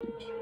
you